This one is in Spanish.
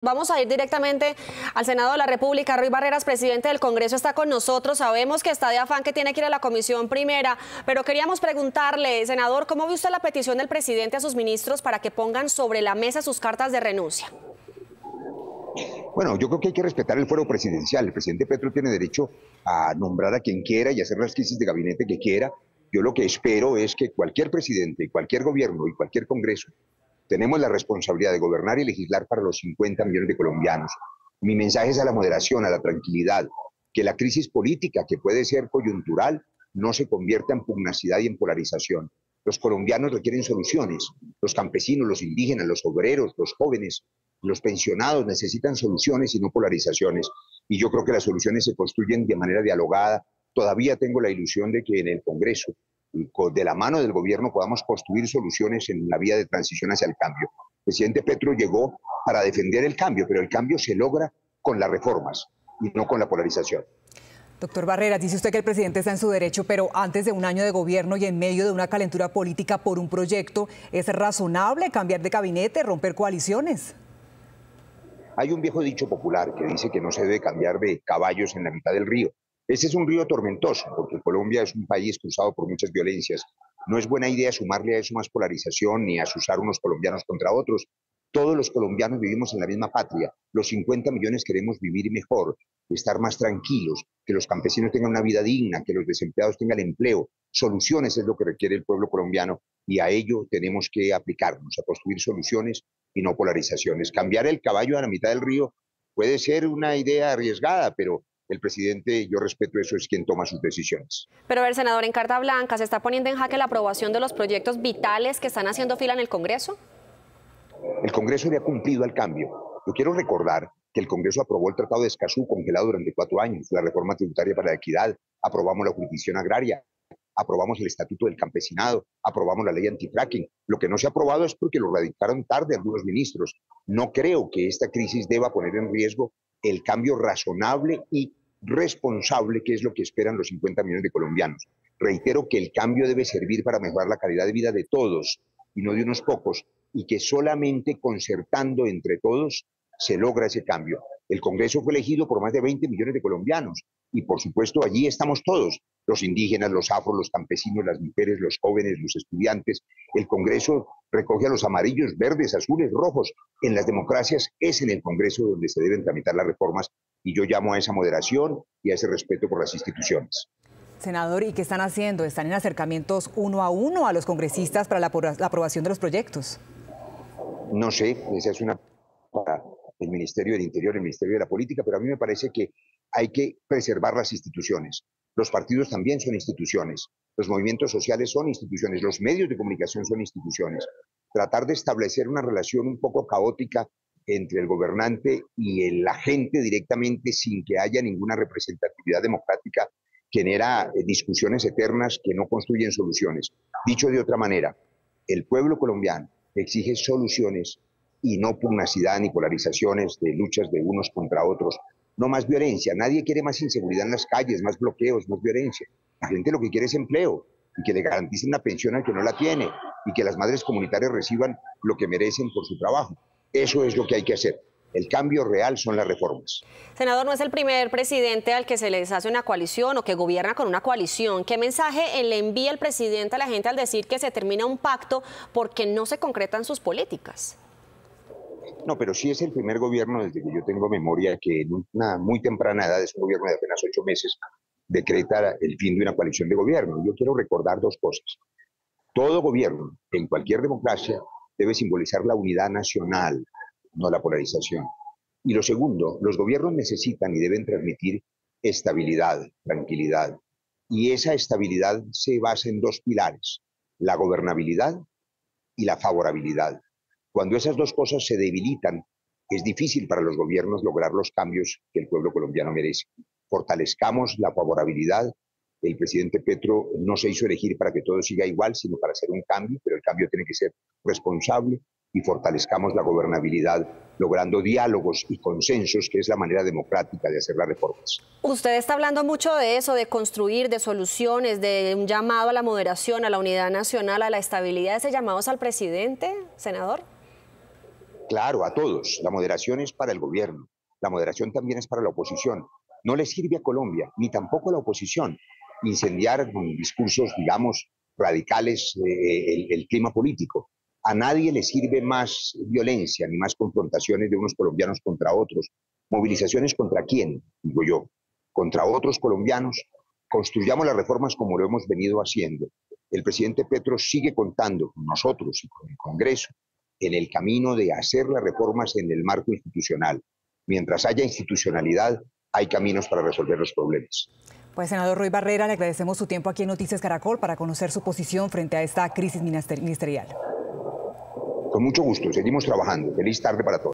Vamos a ir directamente al Senado de la República. Ruiz Barreras, presidente del Congreso, está con nosotros. Sabemos que está de afán que tiene que ir a la comisión primera, pero queríamos preguntarle, senador, ¿cómo ve usted la petición del presidente a sus ministros para que pongan sobre la mesa sus cartas de renuncia? Bueno, yo creo que hay que respetar el fuero presidencial. El presidente Petro tiene derecho a nombrar a quien quiera y hacer las crisis de gabinete que quiera. Yo lo que espero es que cualquier presidente, cualquier gobierno y cualquier Congreso tenemos la responsabilidad de gobernar y legislar para los 50 millones de colombianos. Mi mensaje es a la moderación, a la tranquilidad, que la crisis política, que puede ser coyuntural, no se convierta en pugnacidad y en polarización. Los colombianos requieren soluciones. Los campesinos, los indígenas, los obreros, los jóvenes, los pensionados necesitan soluciones y no polarizaciones. Y yo creo que las soluciones se construyen de manera dialogada. Todavía tengo la ilusión de que en el Congreso de la mano del gobierno podamos construir soluciones en la vía de transición hacia el cambio. El presidente Petro llegó para defender el cambio, pero el cambio se logra con las reformas y no con la polarización. Doctor Barreras, dice usted que el presidente está en su derecho, pero antes de un año de gobierno y en medio de una calentura política por un proyecto, ¿es razonable cambiar de gabinete, romper coaliciones? Hay un viejo dicho popular que dice que no se debe cambiar de caballos en la mitad del río. Ese es un río tormentoso, porque Colombia es un país cruzado por muchas violencias. No es buena idea sumarle a eso más polarización ni asusar unos colombianos contra otros. Todos los colombianos vivimos en la misma patria. Los 50 millones queremos vivir mejor, estar más tranquilos, que los campesinos tengan una vida digna, que los desempleados tengan empleo. Soluciones es lo que requiere el pueblo colombiano y a ello tenemos que aplicarnos, a construir soluciones y no polarizaciones. Cambiar el caballo a la mitad del río puede ser una idea arriesgada, pero el presidente, yo respeto eso, es quien toma sus decisiones. Pero el senador en Carta Blanca se está poniendo en jaque la aprobación de los proyectos vitales que están haciendo fila en el Congreso. El Congreso le ha cumplido al cambio. Yo quiero recordar que el Congreso aprobó el Tratado de Escazú congelado durante cuatro años, la reforma tributaria para la equidad, aprobamos la jurisdicción agraria, aprobamos el Estatuto del Campesinado, aprobamos la ley antifracking. Lo que no se ha aprobado es porque lo radicaron tarde algunos ministros. No creo que esta crisis deba poner en riesgo el cambio razonable y responsable, que es lo que esperan los 50 millones de colombianos. Reitero que el cambio debe servir para mejorar la calidad de vida de todos y no de unos pocos, y que solamente concertando entre todos se logra ese cambio. El Congreso fue elegido por más de 20 millones de colombianos y por supuesto allí estamos todos, los indígenas, los afros, los campesinos, las mujeres, los jóvenes, los estudiantes. El Congreso recoge a los amarillos, verdes, azules, rojos. En las democracias es en el Congreso donde se deben tramitar las reformas y yo llamo a esa moderación y a ese respeto por las instituciones. Senador, ¿y qué están haciendo? ¿Están en acercamientos uno a uno a los congresistas para la, aprobación de los proyectos? No sé, esa es una para el Ministerio del Interior, el Ministerio de la Política, pero a mí me parece que hay que preservar las instituciones. Los partidos también son instituciones, los movimientos sociales son instituciones, los medios de comunicación son instituciones. Tratar de establecer una relación un poco caótica entre el gobernante y la gente directamente sin que haya ninguna representatividad democrática genera eh, discusiones eternas que no construyen soluciones. Dicho de otra manera, el pueblo colombiano exige soluciones y no pugnacidad ni polarizaciones de luchas de unos contra otros. No más violencia. Nadie quiere más inseguridad en las calles, más bloqueos, más violencia. La gente lo que quiere es empleo y que le garanticen una pensión al que no la tiene y que las madres comunitarias reciban lo que merecen por su trabajo. Eso es lo que hay que hacer. El cambio real son las reformas. Senador, no es el primer presidente al que se les hace una coalición o que gobierna con una coalición. ¿Qué mensaje le envía el presidente a la gente al decir que se termina un pacto porque no se concretan sus políticas? No, pero sí es el primer gobierno desde que yo tengo memoria que en una muy temprana edad, es un gobierno de apenas ocho meses, decreta el fin de una coalición de gobierno. Yo quiero recordar dos cosas. Todo gobierno, en cualquier democracia, debe simbolizar la unidad nacional, no la polarización. Y lo segundo, los gobiernos necesitan y deben transmitir estabilidad, tranquilidad. Y esa estabilidad se basa en dos pilares, la gobernabilidad y la favorabilidad. Cuando esas dos cosas se debilitan, es difícil para los gobiernos lograr los cambios que el pueblo colombiano merece. Fortalezcamos la favorabilidad. El presidente Petro no se hizo elegir para que todo siga igual, sino para hacer un cambio, pero el cambio tiene que ser responsable y fortalezcamos la gobernabilidad, logrando diálogos y consensos, que es la manera democrática de hacer las reformas. Usted está hablando mucho de eso, de construir, de soluciones, de un llamado a la moderación, a la unidad nacional, a la estabilidad. ¿Ese llamado es al presidente, senador? Claro, a todos. La moderación es para el gobierno. La moderación también es para la oposición. No le sirve a Colombia, ni tampoco a la oposición, incendiar con discursos, digamos, radicales eh, el, clima político. A nadie le sirve más violencia ni más confrontaciones de unos colombianos contra otros. ¿Movilizaciones contra quién? Digo yo. Contra otros colombianos. Construyamos las reformas como lo hemos venido haciendo. El presidente Petro sigue contando con nosotros y con el Congreso en el camino de hacer las reformas en el marco institucional. Mientras haya institucionalidad, hay caminos para resolver los problemas. Pues, senador Roy Barrera, le agradecemos su tiempo aquí en Noticias Caracol para conocer su posición frente a esta crisis ministerial. Con mucho gusto, seguimos trabajando. Feliz tarde para todos.